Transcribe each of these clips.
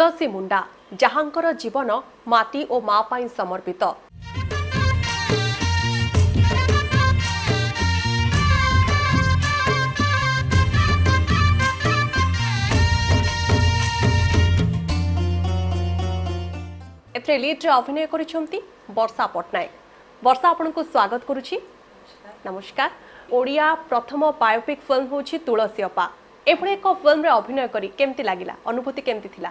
ତୁଳସୀ ମୁଣ୍ଡା ଯାହାଙ୍କର ଜୀବନ ମାଟି ଓ ମା ପାଇଁ ସମର୍ପିତ ଏଥିରେ ଲିଡ୍ରେ ଅଭିନୟ କରିଛନ୍ତି ବର୍ଷା ପଟ୍ଟନାୟକ ବର୍ଷା ଆପଣଙ୍କୁ ସ୍ୱାଗତ କରୁଛି ନମସ୍କାର ଓଡ଼ିଆ ପ୍ରଥମ ବାୟୋପିକ୍ ଫିଲ୍ମ ହେଉଛି ତୁଳସୀ ଅପା ଏଭଳି ଏକ ଫିଲ୍ମରେ ଅଭିନୟ କରି କେମିତି ଲାଗିଲା ଅନୁଭୂତି କେମିତି ଥିଲା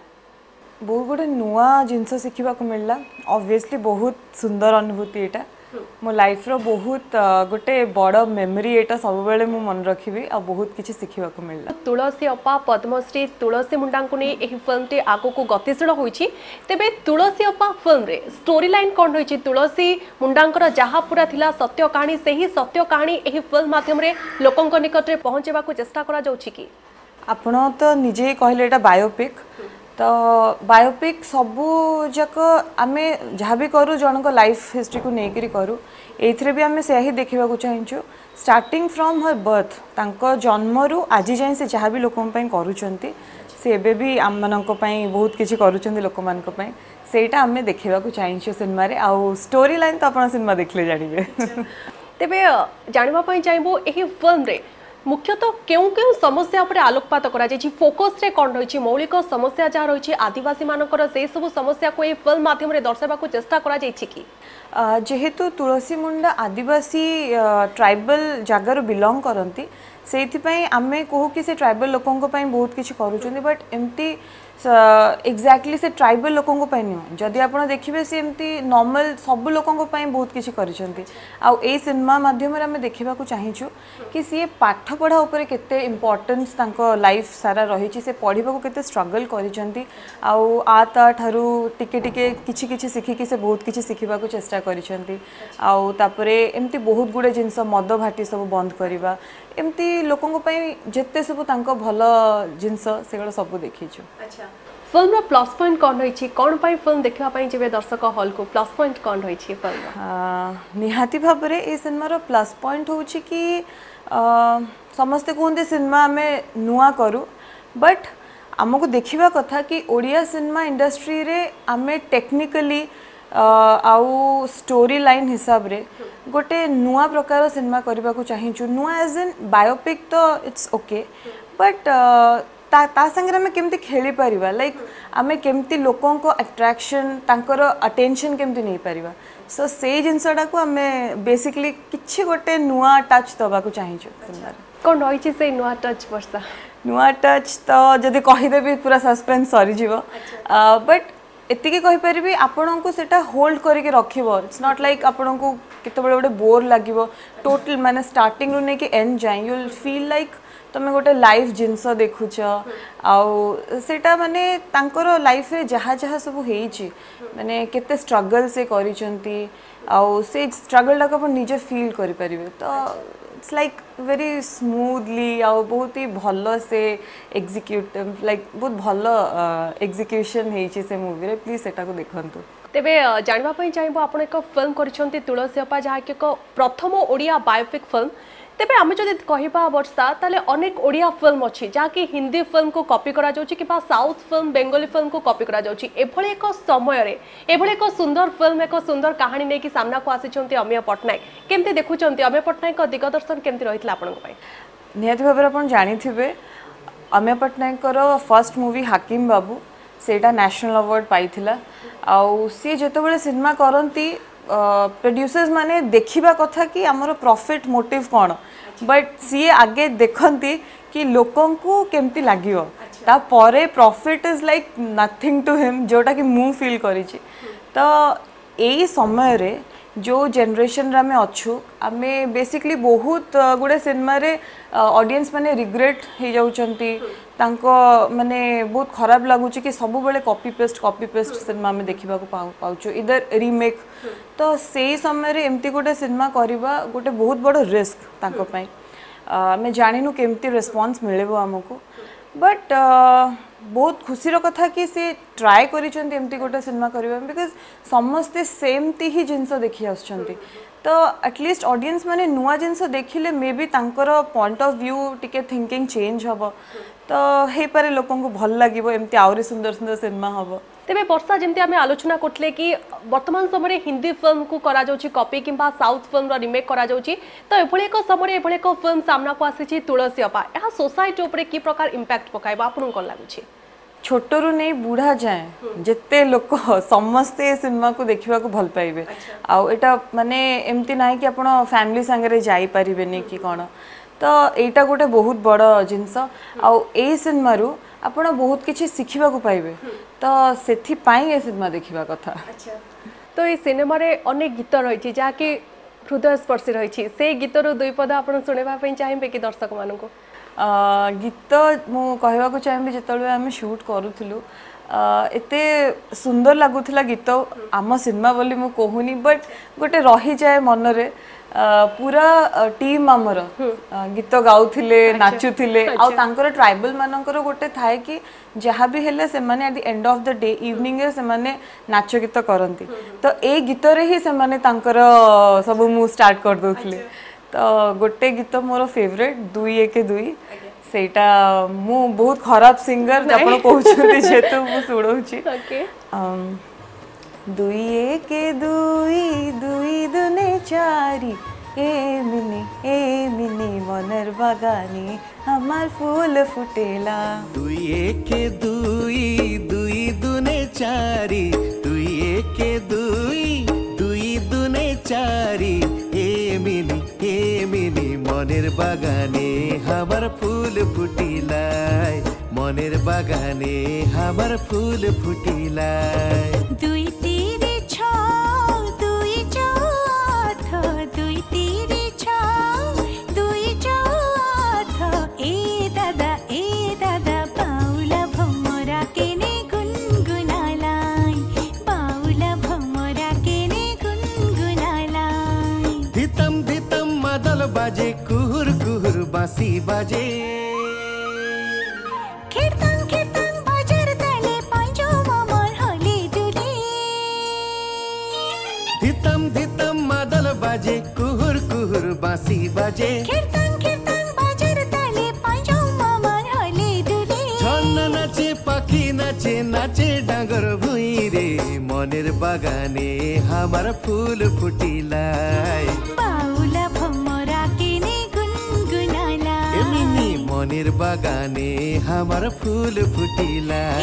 ବହୁତ ଗୋଟେ ନୂଆ ଜିନିଷ ଶିଖିବାକୁ ମିଳିଲା ଅବଭିୟସ୍ଲି ବହୁତ ସୁନ୍ଦର ଅନୁଭୂତି ଏଇଟା ମୋ ଲାଇଫ୍ର ବହୁତ ଗୋଟେ ବଡ଼ ମେମୋରି ଏଇଟା ସବୁବେଳେ ମୁଁ ମନେ ରଖିବି ଆଉ ବହୁତ କିଛି ଶିଖିବାକୁ ମିଳିଲା ତୁଳସୀ ଅପା ପଦ୍ମଶ୍ରୀ ତୁଳସୀ ମୁଣ୍ଡାଙ୍କୁ ନେଇ ଏହି ଫିଲ୍ମଟି ଆଗକୁ ଗତିଶୀଳ ହୋଇଛି ତେବେ ତୁଳସୀ ଅପା ଫିଲ୍ମରେ ଷ୍ଟୋରି ଲାଇନ୍ କ'ଣ ରହିଛି ତୁଳସୀ ମୁଣ୍ଡାଙ୍କର ଯାହା ପୁରା ଥିଲା ସତ୍ୟ କାହାଣୀ ସେହି ସତ୍ୟ କାହାଣୀ ଏହି ଫିଲ୍ମ ମାଧ୍ୟମରେ ଲୋକଙ୍କ ନିକଟରେ ପହଞ୍ଚାଇବାକୁ ଚେଷ୍ଟା କରାଯାଉଛି କି ଆପଣ ତ ନିଜେ କହିଲେ ଏଇଟା ବାୟୋପିକ୍ ତ ବାୟୋପିକ୍ ସବୁଯାକ ଆମେ ଯାହା ବି କରୁ ଜଣଙ୍କ ଲାଇଫ୍ ହିଷ୍ଟ୍ରିକୁ ନେଇକରି କରୁ ଏଇଥିରେ ବି ଆମେ ସେୟା ହିଁ ଦେଖିବାକୁ ଚାହିଁଛୁ ଷ୍ଟାର୍ଟିଂ ଫ୍ରମ୍ ହର୍ ବର୍ଥ ତାଙ୍କ ଜନ୍ମରୁ ଆଜି ଯାଏଁ ସେ ଯାହା ବି ଲୋକଙ୍କ ପାଇଁ କରୁଛନ୍ତି ସେ ଏବେ ବି ଆମମାନଙ୍କ ପାଇଁ ବହୁତ କିଛି କରୁଛନ୍ତି ଲୋକମାନଙ୍କ ପାଇଁ ସେଇଟା ଆମେ ଦେଖିବାକୁ ଚାହିଁଛୁ ସିନେମାରେ ଆଉ ସ୍ଟୋରି ଲାଇନ୍ ତ ଆପଣ ସିନେମା ଦେଖିଲେ ଜାଣିବେ ତେବେ ଜାଣିବା ପାଇଁ ଚାହିଁବୁ ଏହି ଫିଲ୍ମରେ ମୁଖ୍ୟତଃ କେଉଁ କେଉଁ ସମସ୍ୟା ଉପରେ ଆଲୋକପାତ କରାଯାଇଛି ଫୋକସ୍ରେ କ'ଣ ରହିଛି ମୌଳିକ ସମସ୍ୟା ଯାହା ରହିଛି ଆଦିବାସୀମାନଙ୍କର ସେସବୁ ସମସ୍ୟାକୁ ଏହି ଫିଲ୍ମ ମାଧ୍ୟମରେ ଦର୍ଶାଇବାକୁ ଚେଷ୍ଟା କରାଯାଇଛି କି ଯେହେତୁ ତୁଳସୀ ମୁଣ୍ଡା ଆଦିବାସୀ ଟ୍ରାଇବାଲ୍ ଜାଗାରୁ ବିଲଙ୍ଗ କରନ୍ତି ସେଇଥିପାଇଁ ଆମେ କହୁ କି ସେ ଟ୍ରାଇବାଲ୍ ଲୋକଙ୍କ ପାଇଁ ବହୁତ କିଛି କରୁଛନ୍ତି ବଟ୍ ଏମିତି ଏକ୍ଜାକ୍ଟଲି ସେ ଟ୍ରାଇବାଲ୍ ଲୋକଙ୍କ ପାଇଁ ନୁହଁ ଯଦି ଆପଣ ଦେଖିବେ ସେ ଏମିତି ନର୍ମାଲ୍ ସବୁ ଲୋକଙ୍କ ପାଇଁ ବହୁତ କିଛି କରିଛନ୍ତି ଆଉ ଏଇ ସିନେମା ମାଧ୍ୟମରେ ଆମେ ଦେଖିବାକୁ ଚାହିଁଛୁ କି ସିଏ ପାଠପଢ଼ା ଉପରେ କେତେ ଇମ୍ପୋର୍ଟାନ୍ସ ତାଙ୍କ ଲାଇଫ୍ ସାରା ରହିଛି ସେ ପଢ଼ିବାକୁ କେତେ ଷ୍ଟ୍ରଗଲ୍ କରିଛନ୍ତି ଆଉ ଆ ତା ଠାରୁ ଟିକେ ଟିକେ କିଛି କିଛି ଶିଖିକି ସେ ବହୁତ କିଛି ଶିଖିବାକୁ ଚେଷ୍ଟା କରିଛନ୍ତି ଆଉ ତାପରେ ଏମିତି ବହୁତ ଗୁଡ଼ିଏ ଜିନିଷ ମଦ ଭାଟି ସବୁ ବନ୍ଦ କରିବା ଏମିତି ଲୋକଙ୍କ ପାଇଁ ଯେତେ ସବୁ ତାଙ୍କ ଭଲ ଜିନିଷ ସେଗୁଡ଼ା ସବୁ ଦେଖିଛୁ ଆଚ୍ଛା फिल्म प्लस पॉइंट कौन रही कौन फिल्म देखा जब दर्शक हल को प्लस पॉइंट कौन रही फिल्म निहाती भाव में ये सिनेमार प्लस पॉइंट हूँ कि समस्त कहते सिनेमा आम नुआ करूँ बट आम को देखा कथा कि ओडिया सिनेमा इंडस्ट्री रे आम टेक्निकली आउ स्टोरी लाइन हिसाब रे गोटे नुआ प्रकार सिनेमा करने को चाहूँ नुआ एज एन बायोपिक तो इट्स ओके बट तांगे आम कम खेली पार लाइक आम कमी लोक आट्राक्शन तर अटेनसन केमती नहीं पार सो से जिनसटा को आम बेसिकली कि गोटे नुआ टच दवा को चाहे कौन रही से नुआ टच वर्षा नुआ टच तो जदि कहीदेवी पूरा सस्पेन्स सरीज बट एतिकपर आपण को सेटा होल्ड करके रख इट्स नॉट लाइक आपण को कितने गोटे बोर लगे टोटल मैंने स्टार्ट रू नहीं एंड जाए you will feel like like तुम गोटे ଲାଇଫ୍ ଜିନିଷ ଦେଖୁଛ ଆଉ ସେଇଟା ମାନେ ତାଙ୍କର ଲାଇଫ୍ରେ ଯାହା ଯାହା ସବୁ ହେଇଛି ମାନେ କେତେ ଷ୍ଟ୍ରଗଲ୍ ସେ କରିଛନ୍ତି ଆଉ ସେ ଷ୍ଟ୍ରଗଲ୍ଟାକୁ इट्स लाइक वेरी स्मूथली आउ बहुत ही भल से एक्जिक्यूट लाइक बहुत भल एक्जिक्यूशन हो मुवी प्लीज से देखते तेरे जानवाप चाहिए आप फिल्म कर जहाँकि एक प्रथम ओडिया बायोपिक फिल्म ତେବେ ଆମେ ଯଦି କହିବା ବର୍ଷା ତାହେଲେ ଅନେକ ଓଡ଼ିଆ ଫିଲ୍ମ ଅଛି ଯାହାକି ହିନ୍ଦୀ ଫିଲ୍ମକୁ କପି କରାଯାଉଛି କିମ୍ବା ସାଉଥ୍ ଫିଲ୍ମ ବେଙ୍ଗଲୀ ଫିଲ୍ମକୁ କପି କରାଯାଉଛି ଏଭଳି ଏକ ସମୟରେ ଏଭଳି ଏକ ସୁନ୍ଦର ଫିଲ୍ମ ଏକ ସୁନ୍ଦର କାହାଣୀ ନେଇକି ସାମ୍ନାକୁ ଆସିଛନ୍ତି ଅମୀୟ ପଟ୍ଟନାୟକ କେମିତି ଦେଖୁଛନ୍ତି ଅମୀୟ ପଟ୍ଟନାୟକଙ୍କ ଦିଗଦର୍ଶନ କେମିତି ରହିଥିଲା ଆପଣଙ୍କ ପାଇଁ ନିହାତି ଭାବରେ ଆପଣ ଜାଣିଥିବେ ଅମୀୟ ପଟ୍ଟନାୟକଙ୍କର ଫର୍ଷ୍ଟ ମୁଭି ହାକିମ ବାବୁ ସେଇଟା ନ୍ୟାସନାଲ୍ ଆୱାର୍ଡ଼ ପାଇଥିଲା ଆଉ ସିଏ ଯେତେବେଳେ ସିନେମା କରନ୍ତି ପ୍ରଡ୍ୟୁସର୍ସ ମାନେ ଦେଖିବା କଥା କି ଆମର ପ୍ରଫିଟ୍ ମୋଟିଭ୍ କ'ଣ बट सी आगे देखती कि लोक को कमी लगे तापर profit is like nothing to him जोटा कि मु फिल कर तो एई समय रे जो जेनरेसन आम अच्छू आम बेसिकली बहुत गुड़े सिनेमारे ऑडियंस मैंने रिग्रेट हो जाऊँ मानने बहुत खराब लगुच कि सबुबले कपी पेस्ट कपी पेस्ट सिनेमा आम देखा पाचु इधर रिमेक तो से समय एमती गोटे सिनेमा करवा गोटे बहुत बड़ रिस्क आम जानू केमती रेस्पन्स मिले आमको बट ବହୁତ ଖୁସିର କଥା କି ସେ ଟ୍ରାଏ କରିଛନ୍ତି ଏମିତି ଗୋଟେ ସିନେମା କରିବା ପାଇଁ ବିକଜ୍ ସମସ୍ତେ ସେମିତି ହିଁ ଜିନିଷ ଦେଖି ଆସୁଛନ୍ତି ତ ଆଟଲିଷ୍ଟ ଅଡ଼ିଏନ୍ସ ମାନେ ନୂଆ ଜିନିଷ ଦେଖିଲେ ମେ ବି ତାଙ୍କର ପଏଣ୍ଟ ଅଫ୍ ଭ୍ୟୁ ଟିକେ ଥିଙ୍କିଙ୍ଗ ଚେଞ୍ଜ ହେବ ତ ହେଇପାରେ ଲୋକଙ୍କୁ ଭଲ ଲାଗିବ ଏମିତି ଆହୁରି ସୁନ୍ଦର ସୁନ୍ଦର ସିନେମା ହେବ ତେବେ ବର୍ଷା ଯେମିତି ଆମେ ଆଲୋଚନା କରୁଥିଲେ କି ବର୍ତ୍ତମାନ ସମୟରେ ହିନ୍ଦୀ ଫିଲ୍ମକୁ କରାଯାଉଛି କପି କିମ୍ବା ସାଉଥ୍ ଫିଲ୍ମର ରିମେକ୍ କରାଯାଉଛି ତ ଏଭଳି ଏକ ସମୟରେ ଏଭଳି ଏକ ଫିଲ୍ମ ସାମ୍ନାକୁ ଆସିଛି ତୁଳସୀ ଅପା ଏହା ସୋସାଇଟି ଉପରେ କି ପ୍ରକାର ଇମ୍ପାକ୍ଟ ପକାଇବ ଆପଣଙ୍କୁ କ'ଣ ଲାଗୁଛି ଛୋଟରୁ ନେଇ ବୁଢ଼ା ଯାଏଁ ଯେତେ ଲୋକ ସମସ୍ତେ ଏ ସିନେମାକୁ ଦେଖିବାକୁ ଭଲ ପାଇବେ ଆଉ ଏଇଟା ମାନେ ଏମିତି ନାହିଁ କି ଆପଣ ଫ୍ୟାମିଲି ସାଙ୍ଗରେ ଯାଇପାରିବେନି କି କ'ଣ ତ ଏଇଟା ଗୋଟେ ବହୁତ ବଡ଼ ଜିନିଷ ଆଉ ଏଇ ସିନେମାରୁ ଆପଣ ବହୁତ କିଛି ଶିଖିବାକୁ ପାଇବେ ତ ସେଥିପାଇଁ ଏ ସିନେମା ଦେଖିବା କଥା ତ ଏଇ ସିନେମାରେ ଅନେକ ଗୀତ ରହିଛି ଯାହାକି ହୃଦୟସ୍ପର୍ଶୀ ରହିଛି ସେଇ ଗୀତରୁ ଦୁଇ ପଦ ଆପଣ ଶୁଣିବା ପାଇଁ ଚାହିଁବେ କି ଦର୍ଶକମାନଙ୍କୁ ଗୀତ ମୁଁ କହିବାକୁ ଚାହିଁବି ଯେତେବେଳେ ଆମେ ସୁଟ୍ କରୁଥିଲୁ ଏତେ ସୁନ୍ଦର ଲାଗୁଥିଲା ଗୀତ ଆମ ସିନେମା ବୋଲି ମୁଁ କହୁନି ବଟ୍ ଗୋଟେ ରହିଯାଏ ମନରେ ପୁରା ଟିମ୍ ଆମର ଗୀତ ଗାଉଥିଲେ ନାଚୁଥିଲେ ଆଉ ତାଙ୍କର ଟ୍ରାଇବାଲ ମାନଙ୍କର ଗୋଟେ ଥାଏ କି ଯାହା ବି ହେଲେ ସେମାନେ at the end of the day ଇଭିନିଂରେ ସେମାନେ ନାଚ ଗୀତ କରନ୍ତି ତ ଏଇ ଗୀତରେ ହିଁ ସେମାନେ ତାଙ୍କର ସବୁ ମୁଁ ଷ୍ଟାର୍ଟ କରିଦେଉଥିଲି ତ ଗୋଟେ ଗୀତ ମୋର ଫେଭରେଟ୍ ଦୁଇ ଏକ ଦୁଇ ସେଇଟା ମୁଁ ବହୁତ ଖରାପ ସିଙ୍ଗର ଆପଣ କହୁଛନ୍ତି ଯେହେତୁ ମୁଁ ଶୁଣଉଛି দুই একে দুই দুই দুনে চারি এমনি এমনি মনের বাগানে আমার ফুল ফুটেলা দুই একে দুই দুই দুনে চারি দুই একে দুই দুই দুনে চারি এমিনি এমিনি মনের বাগানে আমার ফুল ফুটিলায় মনের বাগানে আমার ফুল ফুটিলায় দুই বাজে কুহুর কুহুর বাঁশি বাজে ধিতম ধিতম মাদল বাজে কুহুর কুহুর বাঁশি বাজে নাচে পাখি নাচে নাচে ডাঙ্গর ভুঁই রে মনের বাগানে আমার ফুল ফুটিলায় মনের বাগানে আমার ফুল ফুটিলায়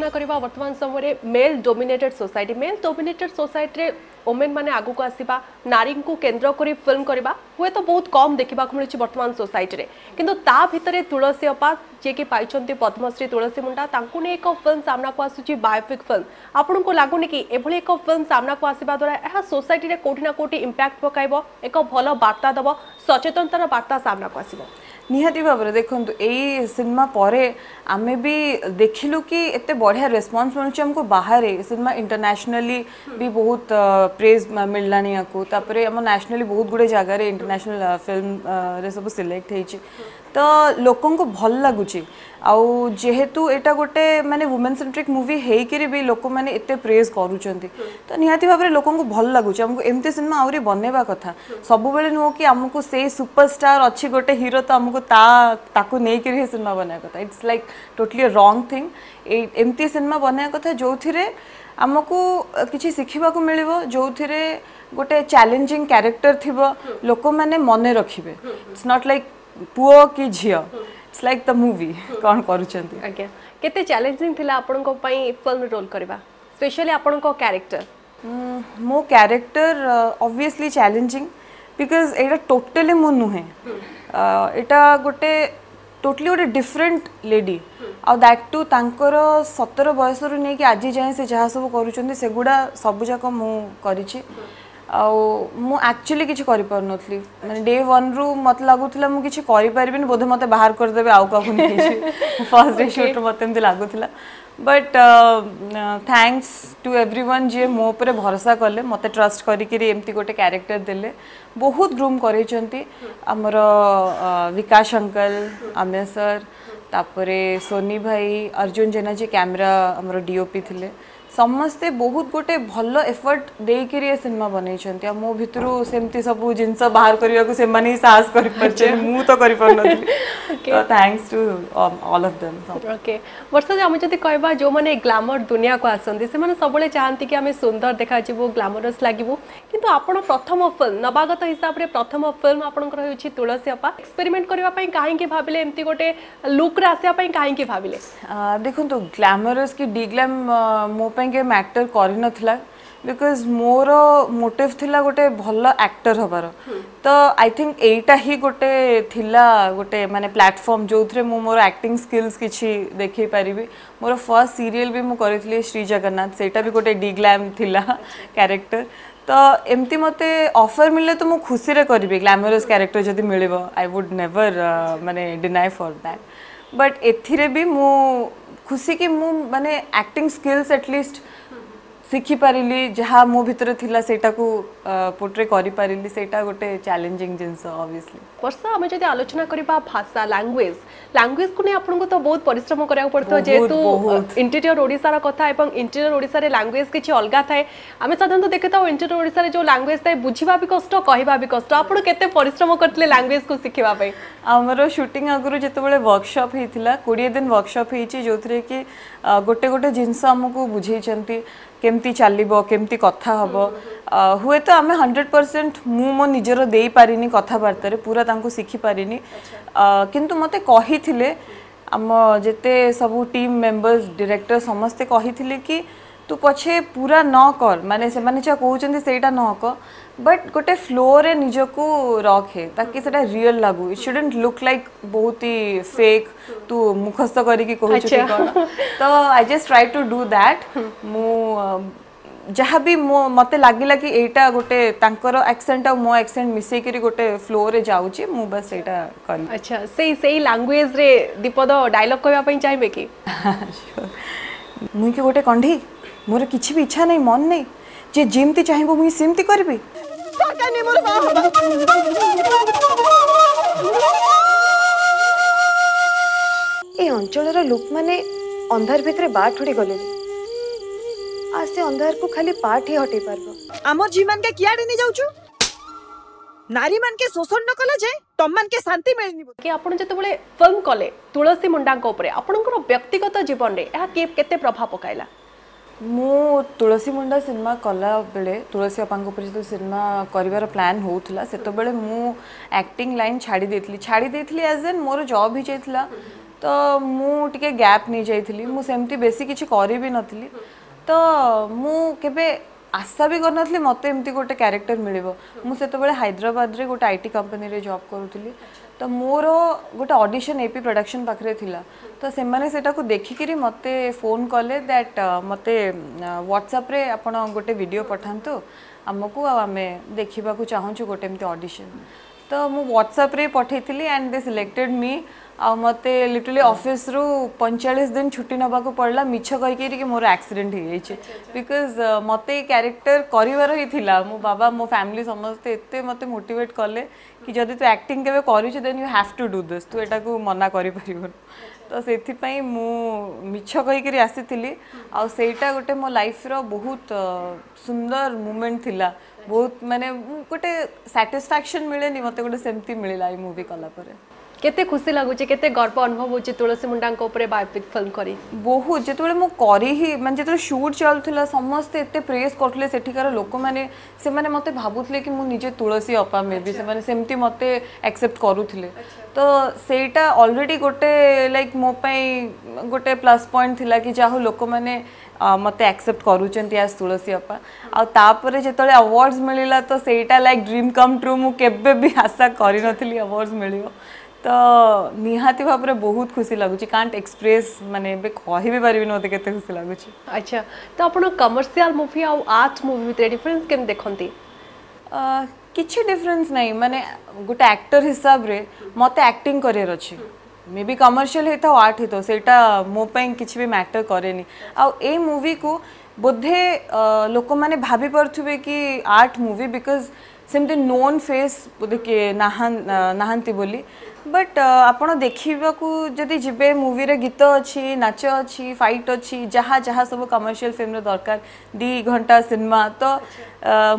করা কৰিব বৰ্তমান সময়ৰে male dominated society men dominated সচাইটিৰে women মানে আগুকো আসিবা নারীংকু কেন্দ্ৰ কৰি ফিল্ম কৰিব হয়তো বহুত কম দেখিবাক মেলিচি বৰ্তমান সচাইটিৰে কিন্তু তা ভিতৰে তুলসী অপাক जे কি পাইচন্তি পদ্মশ্রী তুলসী মুণ্ডা তাকুকনে এক ফিল্ম সামনাকো আসিচি বায়োফিগ ফিল্ম আপোনক লাগুনি কি এভলৈ এক ফিল্ম সামনাকো আসিবা দৰা এ সচাইটিৰে কোটিনা কোটি ইমপেক্ট পকাইব এক ভাল বৰ্তা দব সচেতনতাৰ বৰ্তা সামনাকো আসিব ନିହାତି ଭାବରେ ଦେଖନ୍ତୁ ଏଇ ସିନେମା ପରେ ଆମେ ବି ଦେଖିଲୁ କି ଏତେ ବଢ଼ିଆ ରେସ୍ପନ୍ସ ମିଳୁଛି ଆମକୁ ବାହାରେ ସିନେମା ଇଣ୍ଟରନ୍ୟାସନାଲି ବି ବହୁତ ପ୍ରେଜ୍ ମିଳିଲାଣି ୟାକୁ ତାପରେ ଆମ ନ୍ୟାସନାଲି ବହୁତ ଗୁଡ଼ିଏ ଜାଗାରେ ଇଣ୍ଟରନ୍ୟାସନାଲ ଫିଲ୍ମରେ ସବୁ ସିଲେକ୍ଟ ହେଇଛି ତ ଲୋକଙ୍କୁ ଭଲ ଲାଗୁଛି ଆଉ ଯେହେତୁ ଏଇଟା ଗୋଟେ ମାନେ ୱୁମେନ୍ ସେଣ୍ଟ୍ରିକ୍ ମୁଭି ହେଇକିରି ବି ଲୋକମାନେ ଏତେ ପ୍ରେଜ୍ କରୁଛନ୍ତି ତ ନିହାତି ଭାବରେ ଲୋକଙ୍କୁ ଭଲ ଲାଗୁଛି ଆମକୁ ଏମିତି ସିନେମା ଆହୁରି ବନେଇବା କଥା ସବୁବେଳେ ନୁହଁ କି ଆମକୁ ସେଇ ସୁପରଷ୍ଟାର ଅଛି ଗୋଟେ ହିରୋ ତ ଆମକୁ ତା ତାକୁ ନେଇକିରି ହିଁ ସିନେମା ବନେଇବା କଥା it's like totally wrong thing ଏଇ ଏମିତି ସିନେମା ବନେଇବା କଥା ଯେଉଁଥିରେ ଆମକୁ କିଛି ଶିଖିବାକୁ ମିଳିବ ଯେଉଁଥିରେ ଗୋଟେ ଚ୍ୟାଲେଞ୍ଜିଂ କ୍ୟାରେକ୍ଟର ଥିବ ଲୋକମାନେ ମନେ ରଖିବେ ଇଟ୍ସ ନଟ୍ ଲାଇକ୍ ପୁଅ କି ଝିଅ ଇଟ୍ସ ଲାଇକ୍ ଦ ମୁଭି କ'ଣ କରୁଛନ୍ତି ଆଜ୍ଞା କେତେ ଚ୍ୟାଲେଞ୍ଜିଂ ଥିଲା ଆପଣଙ୍କ ପାଇଁ ଫିଲ୍ମ ରୋଲ୍ କରିବା ସ୍ପେଶାଲି ଆପଣଙ୍କ କ୍ୟାରେକ୍ଟର ମୋ କ୍ୟାରେକ୍ଟର ଅବଭିୟସଲି ଚ୍ୟାଲେଞ୍ଜିଂ ବିକଜ୍ ଏଇଟା ଟୋଟାଲି ମୁଁ ନୁହେଁ ଏଇଟା ଗୋଟେ ଟୋଟାଲି ଗୋଟେ ଡିଫରେଣ୍ଟ ଲେଡି ଆଉ ଦ୍ୟାଟ୍ ଟୁ ତାଙ୍କର ସତର ବୟସରୁ ନେଇକି ଆଜି ଯାଏଁ ସେ ଯାହା ସବୁ କରୁଛନ୍ତି ସେଗୁଡ଼ା ସବୁଯାକ ମୁଁ କରିଛି ଆଉ ମୁଁ ଆକ୍ଚୁଆଲି କିଛି କରିପାରୁନଥିଲି ମାନେ ଡେ ୱାନ୍ରୁ ମୋତେ ଲାଗୁଥିଲା ମୁଁ କିଛି କରିପାରିବିନି ବୋଧେ ମୋତେ ବାହାର କରିଦେବେ ଆଉ କାହାକୁ ନେଇକି ଫାର୍ଷ୍ଟ ଡେ ସୁଟ୍ରୁ ମୋତେ ଏମିତି ଲାଗୁଥିଲା but thanks to everyone ଯିଏ ମୋ ଉପରେ ଭରସା କଲେ ମୋତେ ଟ୍ରଷ୍ଟ କରିକିରି ଏମିତି ଗୋଟେ କ୍ୟାରେକ୍ଟର ଦେଲେ ବହୁତ ଗ୍ରୁମ୍ କରେଇଛନ୍ତି ଆମର ବିକାଶ ଅଙ୍କଲ ଆମ୍ୟା ସାର୍ ତାପରେ ସୋନି ଭାଇ ଅର୍ଜୁନ ଜେନା ଯିଏ କ୍ୟାମେରା ଆମର ଡିଓପି ଥିଲେ ସମସ୍ତେ ବହୁତ ଗୋଟେ ଭଲ ଏଫର୍ଟ ଦେଇକିରି ଏ ସିନେମା ବନେଇଛନ୍ତି ଆଉ ମୋ ଭିତରୁ ସେମିତି ସବୁ ଜିନିଷ ବାହାର କରିବାକୁ ସେମାନେ ହିଁ ସାହସ କରିପାରୁଛନ୍ତି ମୁଁ ତ କରିପାରୁନଥିଲି ତ thanks to all of them okay Barsha ଆମେ ଯଦି କହିବା ଯେଉଁମାନେ ଗ୍ଲାମର ଦୁନିଆକୁ ଆସନ୍ତି ସେମାନେ ସବୁବେଳେ ଚାହାନ୍ତି କି ଆମେ ସୁନ୍ଦର ଦେଖାଯିବୁ ଗ୍ଲାମରସ୍ ଲାଗିବୁ କିନ୍ତୁ ଆପଣ ପ୍ରଥମ ଫିଲ୍ମ ନବାଗତ ହିସାବରେ ପ୍ରଥମ ଫିଲ୍ମ ଆପଣଙ୍କର ହେଉଛି ତୁଳସୀ ଅପା ଏକ୍ସପେରିମେଣ୍ଟ କରିବା ପାଇଁ କାହିଁକି ଭାବିଲେ ଏମିତି ଗୋଟେ ଲୁକ୍ରେ ଆସିବା ପାଇଁ କାହିଁକି ଭାବିଲେ ଦେଖନ୍ତୁ ଗ୍ଲାମରସ୍ କି ଡିଗ୍ଲାମ୍ ମୋ ପାଇଁ এম আক্টর করে নথিলা বিকজ মোর মোটিভ লা গোটে ভাল আক্টর হবার তো আই থিঙ্ক এইটা হি গোটে লা গোটে মানে প্ল্যাটফর্ম যে মু মোর আক্টিং স্কিলস কিছু দেখাই পারিবি মোর ফার্স্ট সিরিয়েল বি মু করিଥିଲି শ্রী জগন্নাথ সেটা বি গোটে ডি গ্ল্যাম লা ক্যারেক্টর তো এমতি মতে অফর মিলে তো মু খুশিরে করিবি গ্ল্যামরস ক্যারেক্টর যদি মিলিব আই উড নেভর মানে ডিনাই ফর দ্যাট বট এথিরে বি মু खुशी की मुँह मैंने एक्टिंग स्किल्स एटलीस्ट ଶିଖିପାରିଲି ଯାହା ମୋ ଭିତରେ ଥିଲା ସେଇଟାକୁ ପୋଟ୍ରେ କରିପାରିଲି ସେଇଟା ଗୋଟେ ଚ୍ୟାଲେଞ୍ଜିଂ ଜିନିଷ ଅବଭିୟସଲି ବର୍ଷା ଆମେ ଯଦି ଆଲୋଚନା କରିବା ଭାଷା ଲାଙ୍ଗୁଏଜ ଲାଙ୍ଗୁଏଜକୁ ନେଇ ଆପଣଙ୍କୁ ତ ବହୁତ ପରିଶ୍ରମ କରିବାକୁ ପଡ଼ିଥିବ ଯେହେତୁ ଇଣ୍ଟେରିୟର ଓଡ଼ିଶାର କଥା ଏବଂ ଇଣ୍ଟେରିୟର ଓଡ଼ିଶାରେ ଲାଙ୍ଗୁଏଜ କିଛି ଅଲଗା ଥାଏ ଆମେ ସାଧାରଣତଃ ଦେଖିଥାଉ ଇଣ୍ଟେରିୟର ଓଡ଼ିଶାରେ ଯେଉଁ ଲାଙ୍ଗୁଏଜ ଥାଏ ବୁଝିବା ବି କଷ୍ଟ କହିବା ବି କଷ୍ଟ ଆପଣ କେତେ ପରିଶ୍ରମ କରିଥିଲେ ଲାଙ୍ଗୁଏଜକୁ ଶିଖିବା ପାଇଁ ଆମର ସୁଟିଂ ଆଗରୁ ଯେତେବେଳେ ୱାର୍କସପ୍ ହେଇଥିଲା କୋଡ଼ିଏ ଦିନ ୱାର୍କସପ୍ ହେଇଛି ଯେଉଁଥିରେ କି ଗୋଟେ ଗୋଟେ ଜିନିଷ ଆମକୁ ବୁଝେଇଛନ୍ତି କେମିତି ଚାଲିବ କେମିତି କଥା ହେବ ହୁଏତ ଆମେ ହଣ୍ଡ୍ରେଡ଼ ପରସେଣ୍ଟ ମୁଁ ମୋ ନିଜର ଦେଇପାରିନି କଥାବାର୍ତ୍ତାରେ ପୁରା ତାଙ୍କୁ ଶିଖିପାରିନି କିନ୍ତୁ ମୋତେ କହିଥିଲେ ଆମ ଯେତେ ସବୁ ଟିମ୍ ମେମ୍ବର୍ସ ଡିରେକ୍ଟର ସମସ୍ତେ କହିଥିଲେ କି ତୁ ପଛେ ପୁରା ନ କର ମାନେ ସେମାନେ ଯାହା କହୁଛନ୍ତି ସେଇଟା ନ କର ବଟ୍ ଗୋଟେ ଫ୍ଲୋରେ ନିଜକୁ ରଖେ ତାକି ସେଇଟା ରିଅଲ ଲାଗୁ ଇଟ୍ ସୁଡେଣ୍ଟ ଲୁକ୍ ଲାଇକ୍ ବହୁତ ହି ଫେକ୍ ତୁ ମୁଖସ୍ଥ କରିକି କହୁଛୁ କ'ଣ ତ I just try to do that ମୁଁ ଯାହା ବି ମୋ ମୋତେ ଲାଗିଲା କି ଏଇଟା ଗୋଟେ ତାଙ୍କର ଆକ୍ସେଣ୍ଟ ଆଉ ମୋ ଆକ୍ସେଣ୍ଟ ମିଶେଇକିରି ଗୋଟେ ଫ୍ଲୋରେ ଯାଉଛି ମୁଁ ବାସ୍ ସେଇଟା କଲି ଆଚ୍ଛା ସେଇ ସେଇ ଲାଙ୍ଗୁଏଜରେ ଦୀପଦ ଡାଇଲଗ୍ କହିବା ପାଇଁ ଚାହିଁବେ କି ମୁଇଁ କି ଗୋଟେ କଣ୍ଢେଇ ମୋର କିଛି ବି ଇଚ୍ଛା ନାହିଁ ମନ ନାହିଁ ଯିଏ ଯେମିତି ଚାହିଁବ ମୁଁ ସେମିତି କରିବି ଏ ଅଞ୍ଚଳର ଲୋକମାନେ ଅନ୍ଧାର ଭିତରେ ବାଟ ଉଡ଼ି ଗଲେଣି ଆଉ ସେ ଅନ୍ଧାରକୁ ଖାଲି ପାଠ ହିଁ ହଟେଇ ପାରିବ ଆମ ଝିଅମାନକେ କିଆଡ଼େ ନେଇ ଯାଉଛୁ নারীমানকে শোষণ নকলে যে তমমানকে শান্তি মিলনি কি আপন যেতবেলে ফিল্ম কলে তুলসী মুন্ডাঙ্ক উপরে আপনকৰ ব্যক্তিগত জীৱনৰে এয়া কেতে প্ৰভাৱ পকাইলা तुळसी मुंडा सिनेमा कलाब तुळसी बापा सिनेमा करतोब आक्टिंग लन छाडीदेली छाडीदेली अज ए म जब होईल तो मुप नाही जी मुम किती करी नी तर मी केशाबी करि मत गोटे क्यक्टर मिळवले रे गोटे आयटी कंपनी जॉब करुली ତ ମୋର ଗୋଟେ ଅଡିସନ୍ ଏପି ପ୍ରଡକ୍ସନ୍ ପାଖରେ ଥିଲା ତ ସେମାନେ ସେଟାକୁ ଦେଖିକିରି ମୋତେ ଫୋନ୍ କଲେ ଦ୍ୟାଟ୍ ମୋତେ ହ୍ୱାଟ୍ସଆପ୍ରେ ଆପଣ ଗୋଟେ ଭିଡ଼ିଓ ପଠାନ୍ତୁ ଆମକୁ ଆଉ ଆମେ ଦେଖିବାକୁ ଚାହୁଁଛୁ ଗୋଟେ ଏମିତି ଅଡିସନ୍ ତ ମୁଁ ହ୍ୱାଟ୍ସଆପ୍ରେ ପଠେଇଥିଲି ଆଣ୍ଡ ଦେ ସିଲେକ୍ଟେଡ୍ ମି ଆଉ ମୋତେ ଲିଟରାଲି ଅଫିସରୁ ପଇଁଚାଳିଶ ଦିନ ଛୁଟି ନେବାକୁ ପଡ଼ିଲା ମିଛ କହିକି କି ମୋର ଆକ୍ସିଡେଣ୍ଟ ହେଇଯାଇଛି ବିକଜ୍ uh, ମୋତେ ଏଇ କ୍ୟାରେକ୍ଟର କରିବାର ହିଁ ଥିଲା ମୋ ବାବା ମୋ ଫ୍ୟାମିଲି ସମସ୍ତେ ଏତେ ମୋତେ ମୋଟିଭେଟ୍ କଲେ କି ଯଦି ତୁ ଆକ୍ଟିଂ କେବେ କରିଛୁ then you have to do this ତୁ ଏଇଟାକୁ ମନା କରିପାରିବୁନି ତ ସେଥିପାଇଁ ମୁଁ ମିଛ କହିକିରି ଆସିଥିଲି ଆଉ ସେଇଟା ଗୋଟେ ମୋ ଲାଇଫ୍ର ବହୁତ uh, ସୁନ୍ଦର ମୁମେଣ୍ଟ ଥିଲା ବହୁତ ମାନେ ଗୋଟେ ସାଟିସ୍ଫ୍ୟାକ୍ସନ୍ ମିଳେନି ମୋତେ ଗୋଟେ ସେମିତି ମିଳିଲା ଏଇ ମୁଭି କଲା ପରେ কেতে খুশি লাগুছে কেতে গর্ব অনুভব হচ্ছে তুলসী মুন্ডাঙ্ক উপরে বায়োপিক ফিল্ম করি বহুত যেতবেলে মু করি হি মানে যেতবেলে শুট চলুলা সমস্তে এতে প্রেস করুলে সেঠিকার লোক মানে সেমানে মতে ভাবুলে কি মু নিজে তুলসী অপা মেবি সেমানে সেমতি মতে একসেপ্ট করুলে তো সেইটা অলরেডি গোটে লাইক মো পাই গোটে প্লাস পয়েন্ট লা কি যা হো লোক মানে মতো একসেপ্ট করছেন আজ তুলসী অপা আপরে যেত আওয়ার্ডস মিলা তো সেইটা লাইক ড্রিম কম ট্রু মু কেবে বি আশা করে নি আওয়ার্ডস মিলব ତ ନିହାତି ଭାବରେ ବହୁତ ଖୁସି ଲାଗୁଛି କାଣ୍ଟ ଏକ୍ସପ୍ରେସ୍ ମାନେ ଏବେ କହି ବି ପାରିବିନି ମୋତେ କେତେ ଖୁସି ଲାଗୁଛି ଆଚ୍ଛା ତ ଆପଣ କମର୍ସିଆଲ ମୁଭି ଆଉ ଆର୍ଟ ମୁଭି ଭିତରେ ଡିଫରେନ୍ସ କେମିତି ଦେଖନ୍ତି କିଛି ଡିଫରେନ୍ସ ନାହିଁ ମାନେ ଗୋଟେ ଆକ୍ଟର ହିସାବରେ ମୋତେ ଆକ୍ଟିଂ କରିବାର ଅଛି ମେ ବି କମର୍ସିଆଲ ହେଇଥାଉ ଆର୍ଟ ହେଇଥାଉ ସେଇଟା ମୋ ପାଇଁ କିଛି ବି ମ୍ୟାଟର କରେନି ଆଉ ଏଇ ମୁଭିକୁ ବୋଧେ ଲୋକମାନେ ଭାବିପାରୁଥିବେ କି ଆର୍ଟ ମୁଭି ବିକଜ୍ ସେମିତି ନୋନ୍ ଫେସ୍ ବୋଲିକି ନାହାନ୍ତି ବୋଲି ବଟ୍ ଆପଣ ଦେଖିବାକୁ ଯଦି ଯିବେ ମୁଭିରେ ଗୀତ ଅଛି ନାଚ ଅଛି ଫାଇଟ୍ ଅଛି ଯାହା ଯାହା ସବୁ କମର୍ସିଆଲ୍ ଫିଲ୍ମରେ ଦରକାର ଦୁଇ ଘଣ୍ଟା ସିନେମା ତ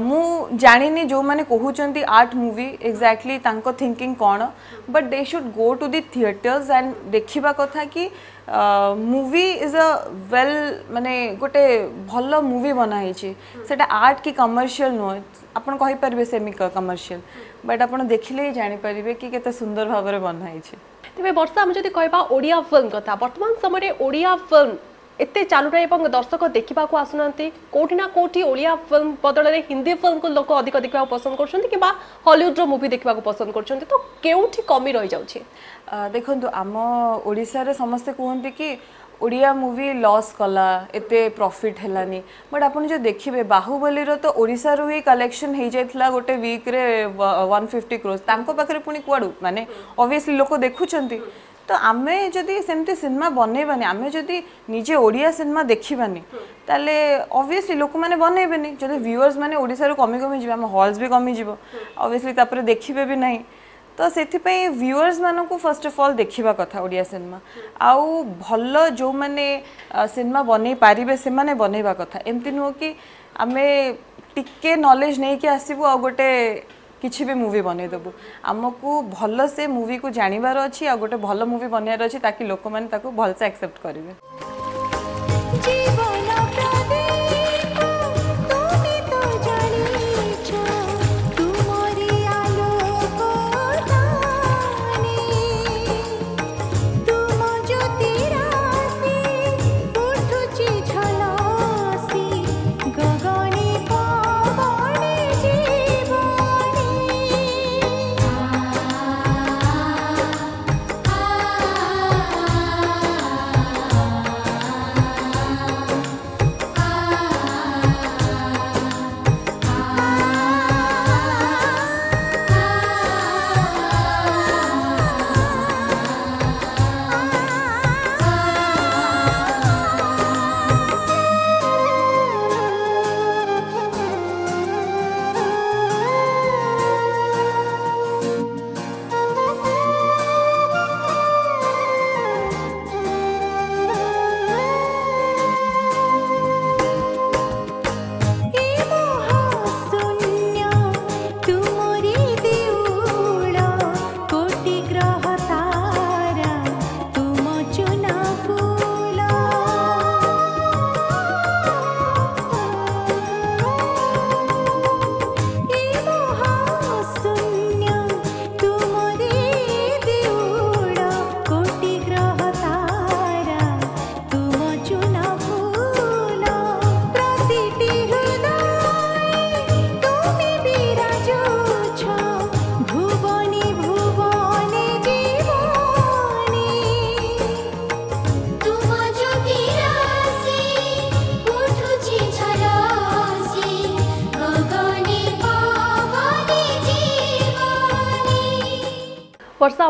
ମୁଁ ଜାଣିନି ଯେଉଁମାନେ କହୁଛନ୍ତି ଆର୍ଟ ମୁଭି ଏକ୍ଜାକ୍ଟଲି ତାଙ୍କ ଥିଙ୍କିଂ କ'ଣ but they should go to the theatres and ଦେଖିବା କଥା କି মুভি ইজ আ ওয়েল মানে গোটে ভাল মুভি বনাহয়েছি সেটা আর্ট কি কমর্সিয়াল নুহে আপনার কহিপারে সেমি কমর্সিয়াল বট আপনার দেখলে জাঁপারে কি কত সুন্দর ভাবে বনাহয়েছে তবে বর্ষা আমি যদি কহবা ওড়িয়া ফিল্ম কথা বর্তমান সময়ের ওড়িয়া ফিল্ম ଏତେ ଚାଲୁରେ ଏବଂ ଦର୍ଶକ ଦେଖିବାକୁ ଆସୁନାହାନ୍ତି କୋଉଠି ନା କୋଉଠି ଓଡ଼ିଆ ଫିଲ୍ମ ବଦଳରେ ହିନ୍ଦୀ ଫିଲ୍ମକୁ ଲୋକ ଅଧିକ ଦେଖିବାକୁ ପସନ୍ଦ କରୁଛନ୍ତି କିମ୍ବା ହଲିଉଡ଼ର ମୁଭି ଦେଖିବାକୁ ପସନ୍ଦ କରୁଛନ୍ତି ତ କେଉଁଠି କମି ରହିଯାଉଛି ଦେଖନ୍ତୁ ଆମ ଓଡ଼ିଶାରେ ସମସ୍ତେ କୁହନ୍ତି କି ଓଡ଼ିଆ ମୁଭି ଲସ୍ କଲା ଏତେ ପ୍ରଫିଟ୍ ହେଲାନି ବଟ୍ ଆପଣ ଯେଉଁ ଦେଖିବେ ବାହୁବଲିର ତ ଓଡ଼ିଶାରୁ ହିଁ କଲେକ୍ସନ୍ ହେଇଯାଇଥିଲା ଗୋଟେ ୱିକ୍ରେ ୱାନ୍ ଫିଫ୍ଟି କ୍ରୋସ୍ ତାଙ୍କ ପାଖରେ ପୁଣି କୁଆଡ଼ୁ ମାନେ ଅବଭିୟସ୍ଲି ଲୋକ ଦେଖୁଛନ୍ତି ତ ଆମେ ଯଦି ସେମିତି ସିନେମା ବନେଇବାନି ଆମେ ଯଦି ନିଜେ ଓଡ଼ିଆ ସିନେମା ଦେଖିବାନି ତାହେଲେ ଅବଭିୟସଲି ଲୋକମାନେ ବନେଇବେନି ଯଦି ଭିୟୁଅର୍ସ ମାନେ ଓଡ଼ିଶାରୁ କମି କମିଯିବେ ଆମ ହଲ୍ସ ବି କମିଯିବ ଅବଭିୟସଲି ତାପରେ ଦେଖିବେ ବି ନାହିଁ ତ ସେଥିପାଇଁ ଭିୟୁଅର୍ସ ମାନଙ୍କୁ ଫାର୍ଷ୍ଟ ଅଫ୍ ଅଲ୍ ଦେଖିବା କଥା ଓଡ଼ିଆ ସିନେମା ଆଉ ଭଲ ଯେଉଁମାନେ ସିନେମା ବନେଇ ପାରିବେ ସେମାନେ ବନେଇବା କଥା ଏମିତି ନୁହଁ କି ଆମେ ଟିକେ ନଲେଜ ନେଇକି ଆସିବୁ ଆଉ ଗୋଟେ କିଛି ବି ମୁଭି ବନେଇଦେବୁ ଆମକୁ ଭଲ ସେ ମୁଭିକୁ ଜାଣିବାର ଅଛି ଆଉ ଗୋଟେ ଭଲ ମୁଭି ବନେଇବାର ଅଛି ତାକି ଲୋକମାନେ ତାକୁ ଭଲସେ ଆକ୍ସେପ୍ଟ କରିବେ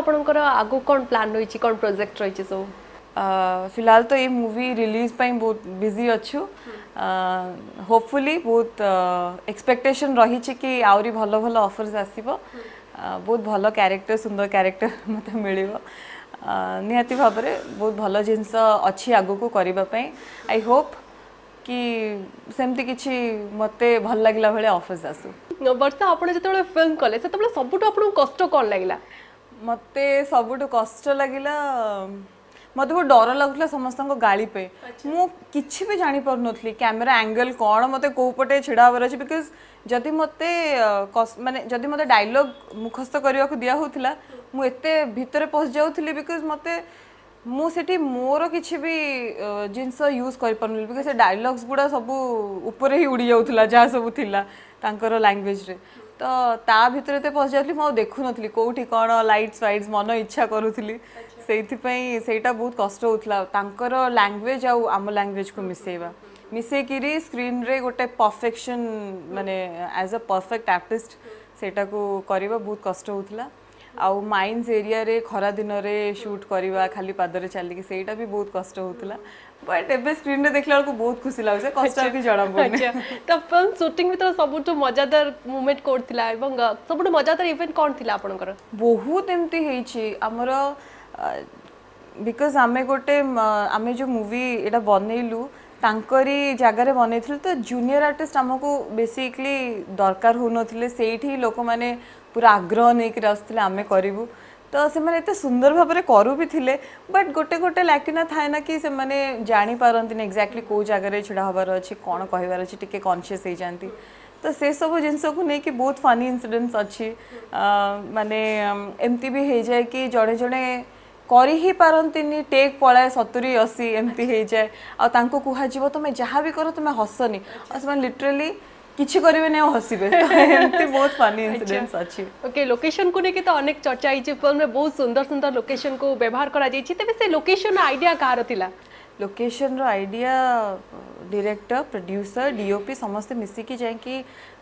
ଆପଣଙ୍କର ଆଗକୁ କ'ଣ ପ୍ଲାନ୍ ରହିଛି କ'ଣ ପ୍ରୋଜେକ୍ଟ ରହିଛି ସବୁ फिलहाल तो ये मूवी रिलीज पाई बहुत बिजी अच्छु होपफुली बहुत एक्सपेक्टेशन रही कि आहरी भल भल अफर्स आसब बहुत भल क्यारेक्टर सुंदर क्यारेक्टर मत मिल निहाती भाव में बहुत भल जिनस अच्छी आगक करने आई होप कि सेमती किसी मत भल लगला भाई अफर्स आसू बर्षा आप जो फिल्म कले से सबुठ आप कष्ट कौन लगला मत सगला मत ब डर लागू ला गाळीपे मुबी जाणी पारि कॅमेरा अंगेल कं मटे चीडा होवार अशी बिकज जी मत मे मे डायलग मुखस्त द्या हवला मुत भेटर पस जाऊली बिकज मी जिन्स युज करपर्क डायलग्स उपर सबूपरेही उडी जाऊला ज्या सबूल त्याजे ता भित्र पसि मकुन कोट्स वाइड्स मन इच्छा गरुली सोधिप सही बहुत कष्ट हौलाज आउँ आम ल्याङ्गुएजको मिसैमा मिसैकरी स्क्रिन्रे गट पर्फेक्सन मे एज अ पर्फेक्ट आर्टीस्ट सही बहुत कष्ट हौलाउ मस एरिया खरादिन सुटा खालि पादर चलिक सहीटाबी बहुत कष्ट हौला ବଟ୍ ଏବେ ସ୍କ୍ରିନ୍ରେ ଦେଖିଲା ବେଳକୁ ବହୁତ ଖୁସି ଲାଗୁଛି କଷ୍ଟ ବି ଜଣାପଡ଼ୁନି ତ ଫିଲ୍ମ ସୁଟିଂ ଭିତରେ ସବୁଠୁ ମଜାଦାର ମୁଭମେଣ୍ଟ କୋଡ଼ ଥିଲା ଏବଂ ସବୁଠୁ ମଜାଦାର ଇଭେଣ୍ଟ କ'ଣ ଥିଲା ଆପଣଙ୍କର ବହୁତ ଏମିତି ହେଇଛି ଆମର ବିକଜ ଆମେ ଗୋଟେ ଆମେ ଯେଉଁ ମୁଭି ଏଇଟା ବନେଇଲୁ ତାଙ୍କରି ଜାଗାରେ ବନେଇଥିଲୁ ତ ଜୁନିୟର ଆର୍ଟିଷ୍ଟ ଆମକୁ ବେସିକଲି ଦରକାର ହେଉନଥିଲେ ସେଇଠି ଲୋକମାନେ ପୁରା ଆଗ୍ରହ ନେଇକରି ଆସୁଥିଲେ ଆମେ କରିବୁ ତ ସେମାନେ ଏତେ ସୁନ୍ଦର ଭାବରେ କରୁ ବି ଥିଲେ ବଟ୍ ଗୋଟେ ଗୋଟେ ଲାକିନା ଥାଏ ନା କି ସେମାନେ ଜାଣିପାରନ୍ତିନି ଏକ୍ଜାକ୍ଟଲି କେଉଁ ଜାଗାରେ ଛିଡ଼ା ହେବାର ଅଛି କ'ଣ କହିବାର ଅଛି ଟିକେ କନସିୟସ୍ ହେଇଯାଆନ୍ତି ତ ସେସବୁ ଜିନିଷକୁ ନେଇକି ବହୁତ ଫନି ଇନ୍ସିଡେଣ୍ଟସ୍ ଅଛି ମାନେ ଏମିତି ବି ହେଇଯାଏ କି ଜଣେ ଜଣେ କରି ହିଁ ପାରନ୍ତିନି ଟେକ୍ ପଳାଏ ସତୁରି ଅଶୀ ଏମିତି ହେଇଯାଏ ଆଉ ତାଙ୍କୁ କୁହାଯିବ ତୁମେ ଯାହା ବି କର ତୁମେ ହସନି ଆଉ ସେମାନେ ଲିଟରାଲି কিছু করবে না হসিবে এমতি বহুত ফানি ইনসিডেন্টস আছে ওকে লোকেশন কু নেকি তো অনেক চর্চা হইছে ফিল্মে বহুত সুন্দর সুন্দর লোকেশন কু ব্যবহার করা যাইছে তবে সে লোকেশন আইডিয়া কার থিলা লোকেশন র আইডিয়া ডিরেক্টর প্রোড্यूसर ডিওপি সমস্ত মিশিকি যাইকি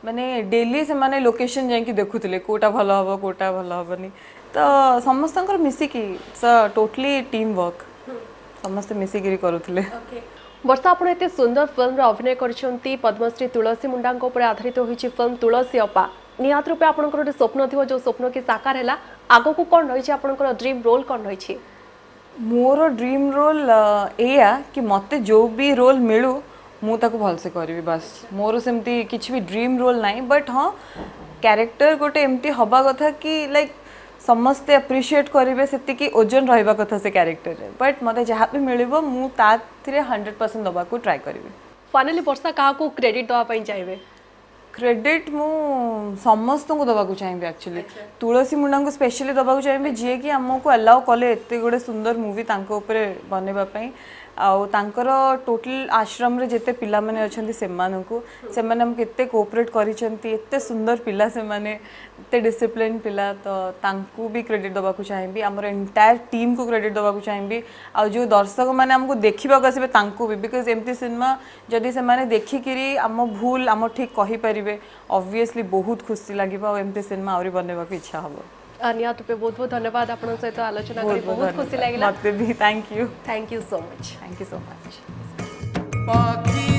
মানে ডেলি সে মানে লোকেশন যাইকি দেখুতলে কোটা ভালো হব কোটা ভালো হবনি তো সমস্তଙ୍କର মিশিকি ইটস টোটালি টিম ওয়ার্ক ସମସ୍ତେ ମିଶିକିରି କରୁଥିଲେ ଓକେ ବର୍ଷା ଆପଣ ଏତେ ସୁନ୍ଦର ଫିଲ୍ମରେ ଅଭିନୟ କରିଛନ୍ତି ପଦ୍ମଶ୍ରୀ ତୁଳସୀ ମୁଣ୍ଡାଙ୍କ ଉପରେ ଆଧାରିତ ହୋଇଛି ଫିଲ୍ମ ତୁଳସୀ ଅପା ନିହାତି ରୂପେ ଆପଣଙ୍କର ଗୋଟେ ସ୍ୱପ୍ନ ଥିବ ଯେଉଁ ସ୍ୱପ୍ନ କି ସାକାର ହେଲା ଆଗକୁ କ'ଣ ରହିଛି ଆପଣଙ୍କର ଡ୍ରିମ୍ ରୋଲ୍ କ'ଣ ରହିଛି ମୋର ଡ୍ରିମ୍ ରୋଲ୍ ଏଇଆ କି ମୋତେ ଯେଉଁ ବି ରୋଲ୍ ମିଳୁ ମୁଁ ତାକୁ ଭଲସେ କରିବି ବାସ୍ ମୋର ସେମିତି କିଛି ବି ଡ୍ରିମ୍ ରୋଲ୍ ନାହିଁ ବଟ୍ ହଁ କ୍ୟାରେକ୍ଟର ଗୋଟେ ଏମିତି ହେବା କଥା କି ଲାଇକ୍ ସମସ୍ତେ ଆପ୍ରିସିଏଟ୍ କରିବେ ସେତିକି ଓଜନ ରହିବା କଥା ସେ କ୍ୟାରେକ୍ଟରରେ ବଟ୍ ମୋତେ ଯାହା ବି ମିଳିବ ମୁଁ ତାଥିରେ ହଣ୍ଡ୍ରେଡ଼ ପରସେଣ୍ଟ ଦେବାକୁ ଟ୍ରାଏ କରିବି ଫାଇନାଲି ବର୍ଷା କାହାକୁ କ୍ରେଡ଼ିଟ୍ ଦେବା ପାଇଁ ଚାହିଁବେ କ୍ରେଡ଼ିଟ୍ ମୁଁ ସମସ୍ତଙ୍କୁ ଦେବାକୁ ଚାହିଁବି ଆକ୍ଚୁଆଲି ତୁଳସୀ ମୁଣ୍ଡାଙ୍କୁ ସ୍ପେଶିଆଲି ଦେବାକୁ ଚାହିଁବି ଯିଏକି ଆମକୁ ଆଲାଉ କଲେ ଏତେ ଗୁଡ଼ିଏ ସୁନ୍ଦର ମୁଭି ତାଙ୍କ ଉପରେ ବନେଇବା ପାଇଁ ଆଉ ତାଙ୍କର ଟୋଟାଲ ଆଶ୍ରମରେ ଯେତେ ପିଲାମାନେ ଅଛନ୍ତି ସେମାନଙ୍କୁ ସେମାନେ ଆମକୁ ଏତେ କୋଅପରେଟ୍ କରିଛନ୍ତି ଏତେ ସୁନ୍ଦର ପିଲା ସେମାନେ ଏତେ ଡିସିପ୍ଲିନ୍ ପିଲା ତ ତାଙ୍କୁ ବି କ୍ରେଡ଼ିଟ୍ ଦେବାକୁ ଚାହିଁବି ଆମର ଏଣ୍ଟାୟାର ଟିମ୍କୁ କ୍ରେଡ଼ିଟ୍ ଦେବାକୁ ଚାହିଁବି ଆଉ ଯେଉଁ ଦର୍ଶକମାନେ ଆମକୁ ଦେଖିବାକୁ ଆସିବେ ତାଙ୍କୁ ବି ବିକଜ୍ ଏମିତି ସିନେମା ଯଦି ସେମାନେ ଦେଖିକିରି ଆମ ଭୁଲ ଆମ ଠିକ୍ କହିପାରିବେ ଅବଭିୟସ୍ଲି ବହୁତ ଖୁସି ଲାଗିବ ଆଉ ଏମିତି ସିନେମା ଆହୁରି ବନେଇବାକୁ ଇଚ୍ଛା ହେବ ନିହାତି ରୂପେ ବହୁତ ବହୁତ ଧନ୍ୟବାଦ ଆପଣଙ୍କ ସହିତ ଆଲୋଚନା କରି ବହୁତ ଖୁସି ଲାଗିଲା ମୋତେ ବି thank you thank you so much thank you so much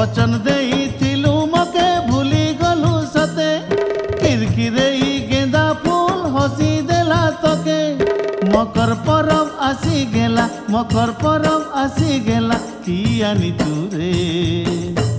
वचन देई थिलू मके भूली गलू सते किरकिरेई गेंदा फूल हसी देला तके मकर परब आसी गेला मकर परब आसी गेला की आनी तू रे